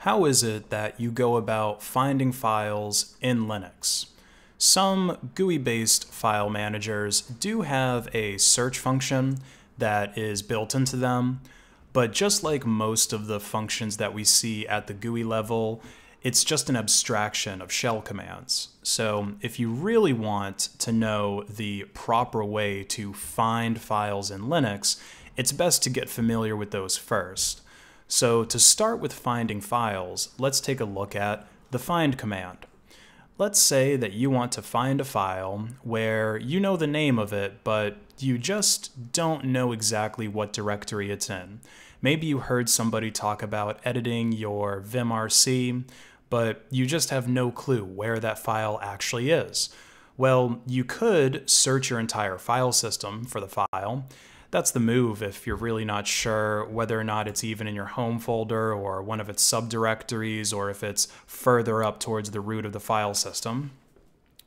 how is it that you go about finding files in Linux? Some GUI-based file managers do have a search function that is built into them, but just like most of the functions that we see at the GUI level, it's just an abstraction of shell commands. So if you really want to know the proper way to find files in Linux, it's best to get familiar with those first. So to start with finding files, let's take a look at the find command. Let's say that you want to find a file where you know the name of it, but you just don't know exactly what directory it's in. Maybe you heard somebody talk about editing your vimrc, but you just have no clue where that file actually is. Well, you could search your entire file system for the file, that's the move if you're really not sure whether or not it's even in your home folder or one of its subdirectories or if it's further up towards the root of the file system.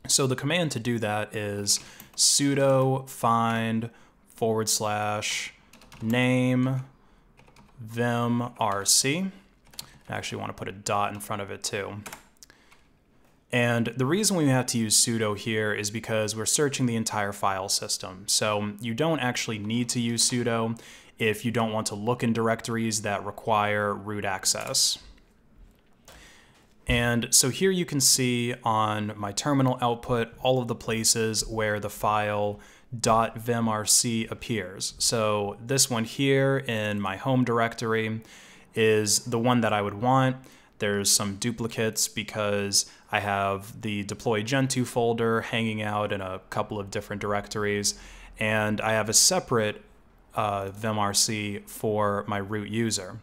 So the command to do that is sudo find forward slash name vimrc. I actually want to put a dot in front of it too. And the reason we have to use sudo here is because we're searching the entire file system. So you don't actually need to use sudo if you don't want to look in directories that require root access. And so here you can see on my terminal output all of the places where the file .vimrc appears. So this one here in my home directory is the one that I would want. There's some duplicates because I have the deploy Gentoo folder hanging out in a couple of different directories, and I have a separate uh, vimrc for my root user.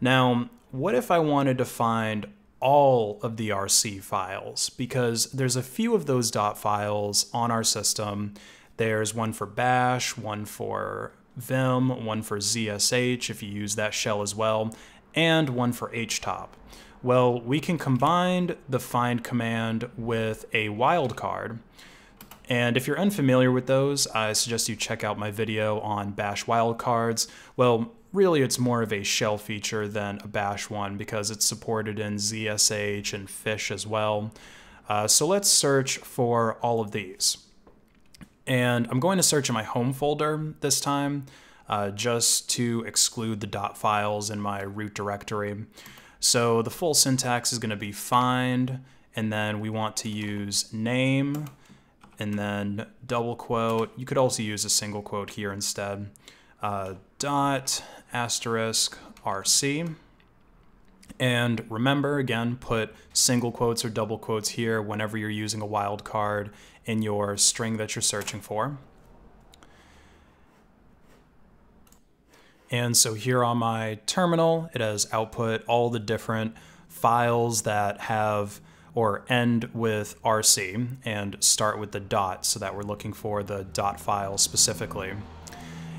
Now, what if I wanted to find all of the RC files? Because there's a few of those dot files on our system. There's one for bash, one for vim, one for zsh if you use that shell as well, and one for htop. Well, we can combine the find command with a wildcard. And if you're unfamiliar with those, I suggest you check out my video on bash wildcards. Well, really it's more of a shell feature than a bash one because it's supported in ZSH and fish as well. Uh, so let's search for all of these. And I'm going to search in my home folder this time, uh, just to exclude the dot files in my root directory. So the full syntax is going to be find, and then we want to use name, and then double quote. You could also use a single quote here instead. Uh, dot asterisk rc. And remember, again, put single quotes or double quotes here whenever you're using a wildcard in your string that you're searching for. And so here on my terminal, it has output all the different files that have or end with RC and start with the dot so that we're looking for the dot file specifically.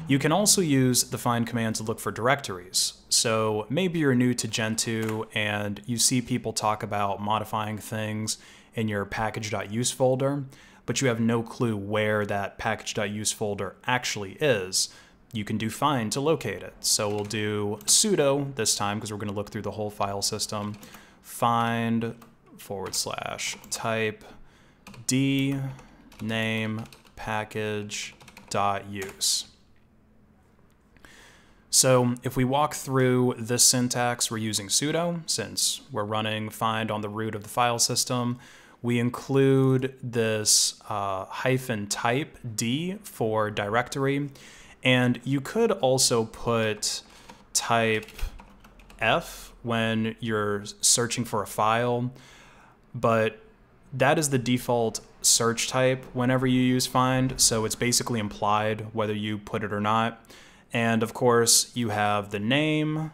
You can also use the find command to look for directories. So maybe you're new to Gentoo and you see people talk about modifying things in your package.use folder, but you have no clue where that package.use folder actually is you can do find to locate it. So we'll do sudo this time because we're going to look through the whole file system. Find forward slash type d name package dot use. So if we walk through this syntax, we're using sudo since we're running find on the root of the file system. We include this uh, hyphen type d for directory. And you could also put type F when you're searching for a file, but that is the default search type whenever you use find, so it's basically implied whether you put it or not. And of course, you have the name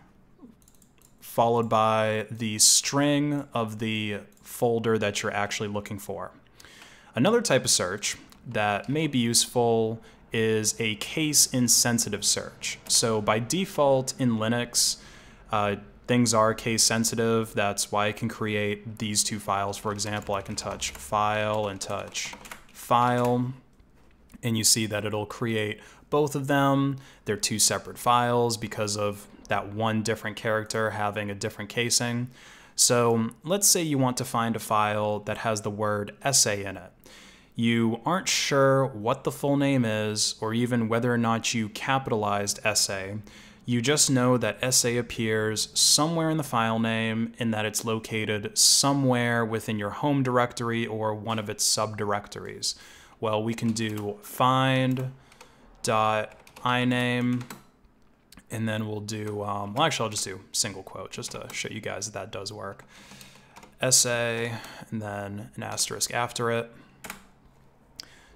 followed by the string of the folder that you're actually looking for. Another type of search that may be useful is a case insensitive search. So by default in Linux, uh, things are case sensitive. That's why I can create these two files. For example, I can touch file and touch file, and you see that it'll create both of them. They're two separate files because of that one different character having a different casing. So let's say you want to find a file that has the word essay in it. You aren't sure what the full name is or even whether or not you capitalized essay. You just know that essay appears somewhere in the file name and that it's located somewhere within your home directory or one of its subdirectories. Well, we can do find dot iname and then we'll do, um, well, actually, I'll just do single quote just to show you guys that that does work. Essay, and then an asterisk after it.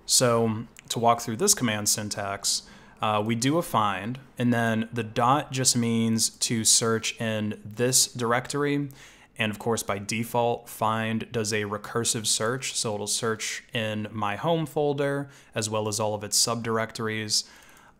So to walk through this command syntax, uh, we do a find, and then the dot just means to search in this directory. And of course, by default, find does a recursive search. So it'll search in my home folder as well as all of its subdirectories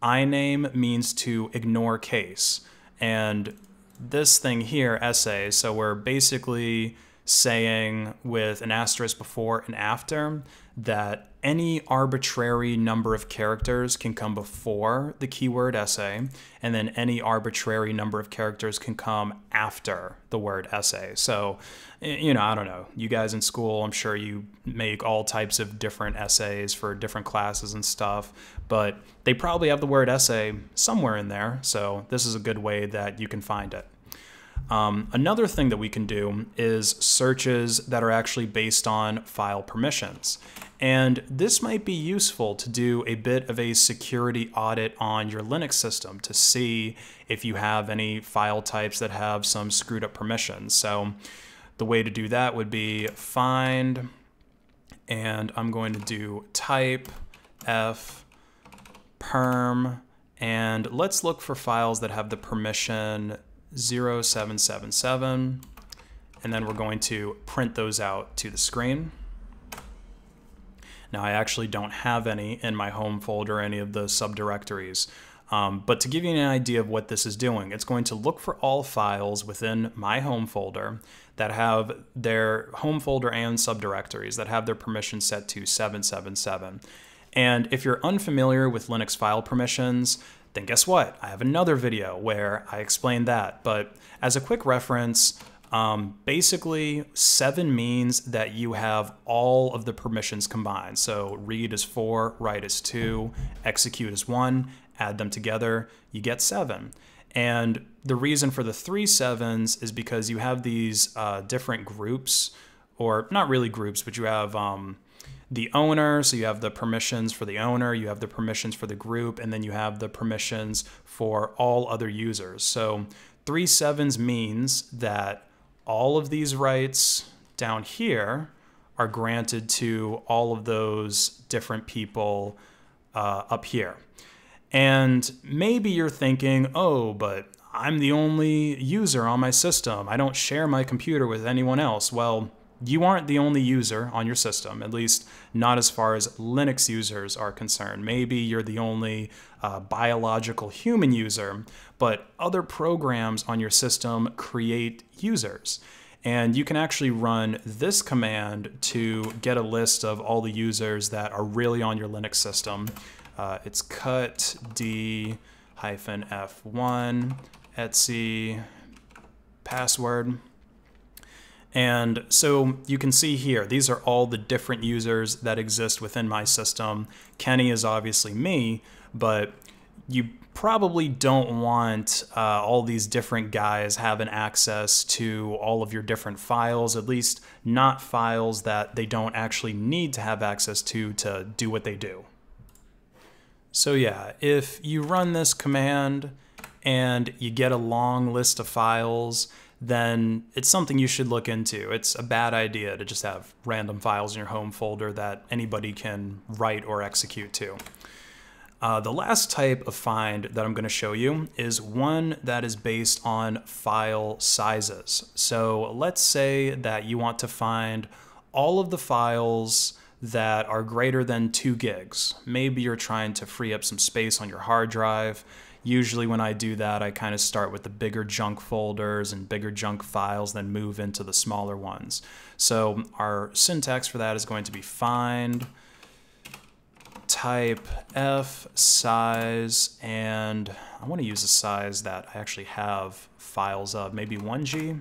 iname means to ignore case. And this thing here, essay, so we're basically saying with an asterisk before and after that any arbitrary number of characters can come before the keyword essay, and then any arbitrary number of characters can come after the word essay. So, you know, I don't know. You guys in school, I'm sure you make all types of different essays for different classes and stuff, but they probably have the word essay somewhere in there. So, this is a good way that you can find it. Um, another thing that we can do is searches that are actually based on file permissions. And this might be useful to do a bit of a security audit on your Linux system to see if you have any file types that have some screwed up permissions. So the way to do that would be find, and I'm going to do type f perm, and let's look for files that have the permission 0777, and then we're going to print those out to the screen. Now I actually don't have any in my home folder, any of the subdirectories. Um, but to give you an idea of what this is doing, it's going to look for all files within my home folder that have their home folder and subdirectories that have their permission set to 777. And if you're unfamiliar with Linux file permissions, then guess what? I have another video where I explain that. But as a quick reference, um, basically, seven means that you have all of the permissions combined. So read is four, write is two, execute is one, add them together, you get seven. And the reason for the three sevens is because you have these uh, different groups, or not really groups, but you have um, the owner, so you have the permissions for the owner, you have the permissions for the group, and then you have the permissions for all other users. So three sevens means that all of these rights down here are granted to all of those different people uh, up here. And maybe you're thinking, oh, but I'm the only user on my system. I don't share my computer with anyone else. Well, you aren't the only user on your system, at least not as far as Linux users are concerned. Maybe you're the only uh, biological human user, but other programs on your system create users. And you can actually run this command to get a list of all the users that are really on your Linux system. Uh, it's cut d hyphen f1 etc password. And so you can see here, these are all the different users that exist within my system. Kenny is obviously me, but you probably don't want uh, all these different guys having access to all of your different files, at least not files that they don't actually need to have access to to do what they do. So yeah, if you run this command and you get a long list of files, then it's something you should look into. It's a bad idea to just have random files in your home folder that anybody can write or execute to. Uh, the last type of find that I'm going to show you is one that is based on file sizes. So let's say that you want to find all of the files that are greater than 2 gigs. Maybe you're trying to free up some space on your hard drive. Usually when I do that, I kind of start with the bigger junk folders and bigger junk files, then move into the smaller ones. So our syntax for that is going to be find type f size, and I want to use a size that I actually have files of, maybe 1G.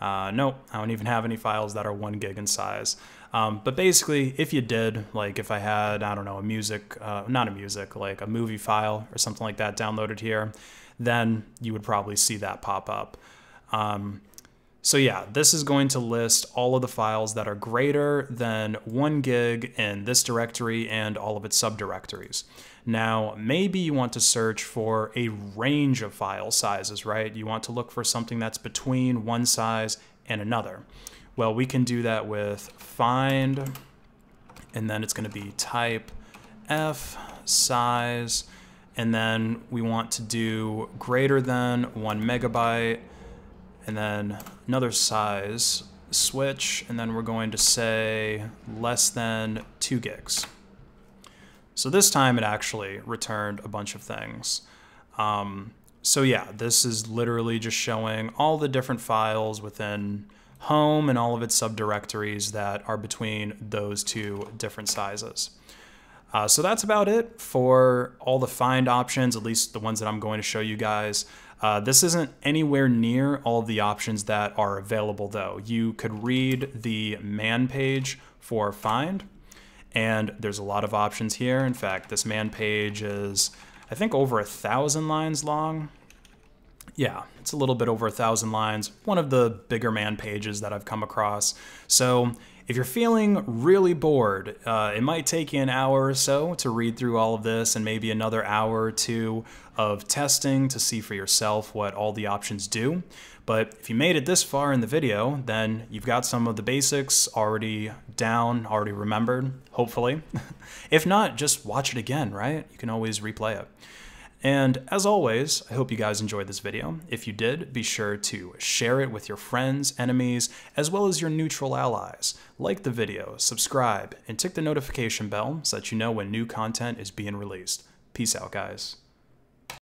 Uh, no, I don't even have any files that are 1 gig in size. Um, but basically, if you did, like if I had, I don't know, a music, uh, not a music, like a movie file or something like that downloaded here, then you would probably see that pop up. Um, so yeah, this is going to list all of the files that are greater than one gig in this directory and all of its subdirectories. Now, maybe you want to search for a range of file sizes, right? You want to look for something that's between one size and another. Well, we can do that with find, and then it's going to be type f size, and then we want to do greater than one megabyte, and then another size switch, and then we're going to say less than two gigs. So this time it actually returned a bunch of things. Um, so yeah, this is literally just showing all the different files within home and all of its subdirectories that are between those two different sizes. Uh, so that's about it for all the find options, at least the ones that I'm going to show you guys. Uh, this isn't anywhere near all the options that are available though. You could read the man page for find and there's a lot of options here. In fact, this man page is, I think, over a thousand lines long. Yeah, it's a little bit over a thousand lines. One of the bigger man pages that I've come across. So if you're feeling really bored, uh, it might take you an hour or so to read through all of this and maybe another hour or two of testing to see for yourself what all the options do. But if you made it this far in the video, then you've got some of the basics already down, already remembered, hopefully. if not, just watch it again, right? You can always replay it. And as always, I hope you guys enjoyed this video. If you did, be sure to share it with your friends, enemies, as well as your neutral allies. Like the video, subscribe, and tick the notification bell so that you know when new content is being released. Peace out, guys.